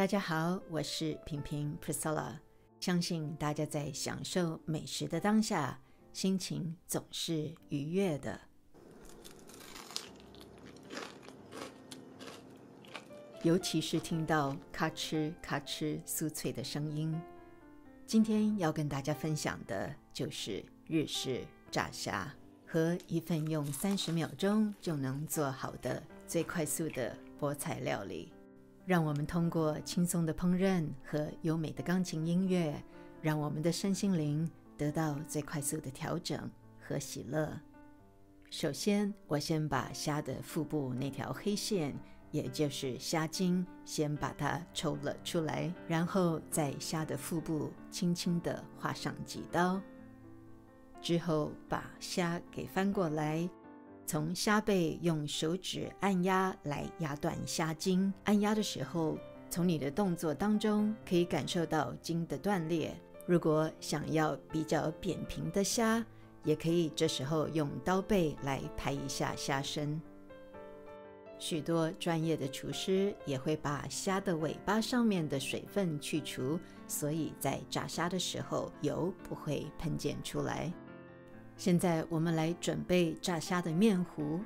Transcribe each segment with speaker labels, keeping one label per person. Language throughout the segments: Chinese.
Speaker 1: 大家好，我是平平 Priscilla。相信大家在享受美食的当下，心情总是愉悦的。尤其是听到咔哧咔哧酥脆的声音。今天要跟大家分享的就是日式炸虾和一份用三十秒钟就能做好的最快速的菠菜料理。让我们通过轻松的烹饪和优美的钢琴音乐，让我们的身心灵得到最快速的调整和喜乐。首先，我先把虾的腹部那条黑线，也就是虾筋，先把它抽了出来，然后在虾的腹部轻轻地划上几刀，之后把虾给翻过来。从虾背用手指按压来压断虾筋，按压的时候，从你的动作当中可以感受到筋的断裂。如果想要比较扁平的虾，也可以这时候用刀背来拍一下虾身。许多专业的厨师也会把虾的尾巴上面的水分去除，所以在炸虾的时候油不会喷溅出来。现在我们来准备炸虾的面糊，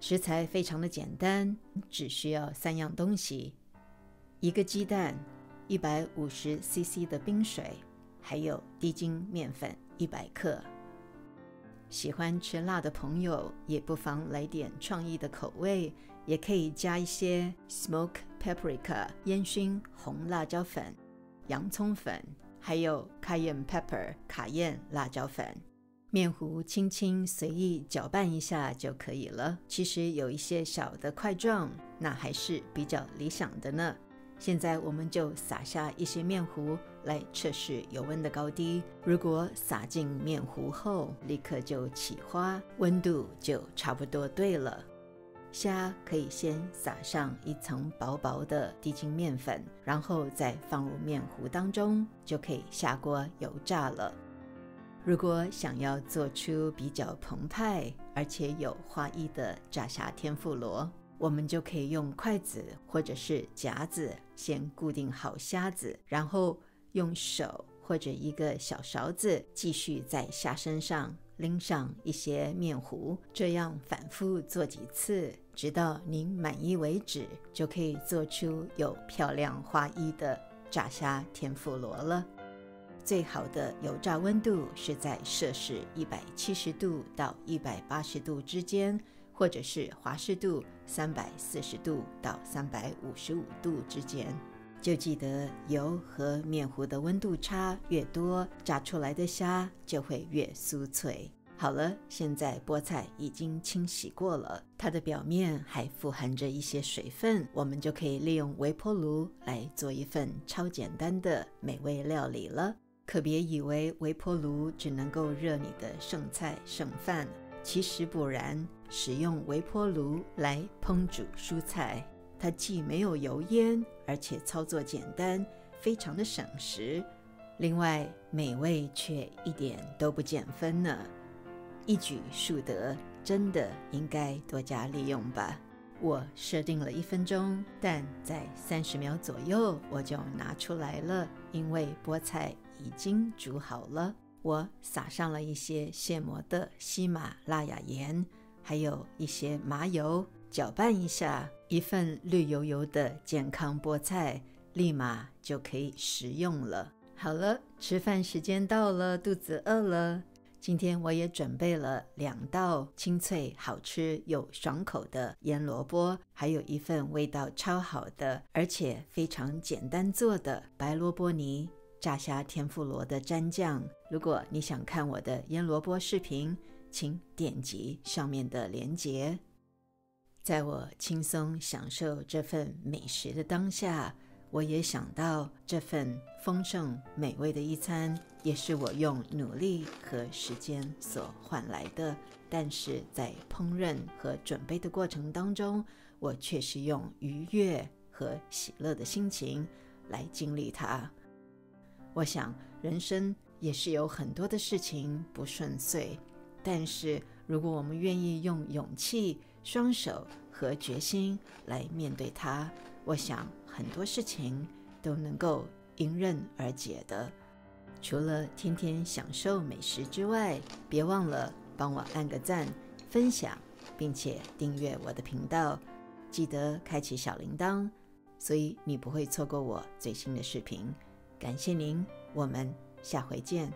Speaker 1: 食材非常的简单，只需要三样东西：一个鸡蛋、一百五十 CC 的冰水，还有低筋面粉一百克。喜欢吃辣的朋友也不妨来点创意的口味，也可以加一些 smoke paprika 烟熏红辣椒粉、洋葱粉，还有 cayenne pepper 卡宴辣椒粉。面糊轻轻随意搅拌一下就可以了。其实有一些小的块状，那还是比较理想的呢。现在我们就撒下一些面糊来测试油温的高低。如果撒进面糊后立刻就起花，温度就差不多对了。虾可以先撒上一层薄薄的低筋面粉，然后再放入面糊当中，就可以下锅油炸了。如果想要做出比较澎湃而且有花艺的炸虾天妇罗，我们就可以用筷子或者是夹子先固定好虾子，然后用手或者一个小勺子继续在虾身上拎上一些面糊，这样反复做几次，直到您满意为止，就可以做出有漂亮花衣的炸虾天妇罗了。最好的油炸温度是在摄氏一百七十度到一百八十度之间，或者是华氏度三百四十度到三百五十五度之间。就记得油和面糊的温度差越多，炸出来的虾就会越酥脆。好了，现在菠菜已经清洗过了，它的表面还富含着一些水分，我们就可以利用微波炉来做一份超简单的美味料理了。可别以为微波炉只能够热你的剩菜剩饭，其实不然。使用微波炉来烹煮蔬菜，它既没有油烟，而且操作简单，非常的省时。另外，美味却一点都不减分呢，一举数得，真的应该多加利用吧。我设定了一分钟，但在三十秒左右我就拿出来了，因为菠菜。已经煮好了，我撒上了一些现磨的喜马拉雅盐，还有一些麻油，搅拌一下，一份绿油油的健康菠菜立马就可以食用了。好了，吃饭时间到了，肚子饿了。今天我也准备了两道清脆、好吃又爽口的腌萝卜，还有一份味道超好的，而且非常简单做的白萝卜泥。炸虾天妇罗的蘸酱。如果你想看我的腌萝卜视频，请点击上面的链接。在我轻松享受这份美食的当下，我也想到这份丰盛美味的一餐，也是我用努力和时间所换来的。但是在烹饪和准备的过程当中，我却是用愉悦和喜乐的心情来经历它。我想，人生也是有很多的事情不顺遂，但是如果我们愿意用勇气、双手和决心来面对它，我想很多事情都能够迎刃而解的。除了天天享受美食之外，别忘了帮我按个赞、分享，并且订阅我的频道，记得开启小铃铛，所以你不会错过我最新的视频。感谢您，我们下回见。